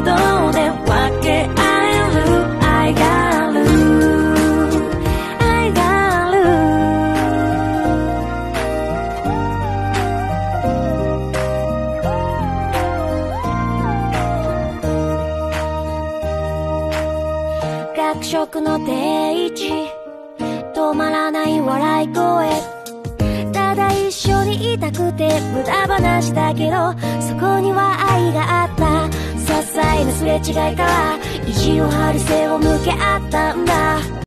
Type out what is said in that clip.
動で分け合える愛がある愛がる学食の定位置。止まらない笑い声。ただ一緒にいたくて無駄話だけどそこには違いから意地を張る背を向け合ったんだ。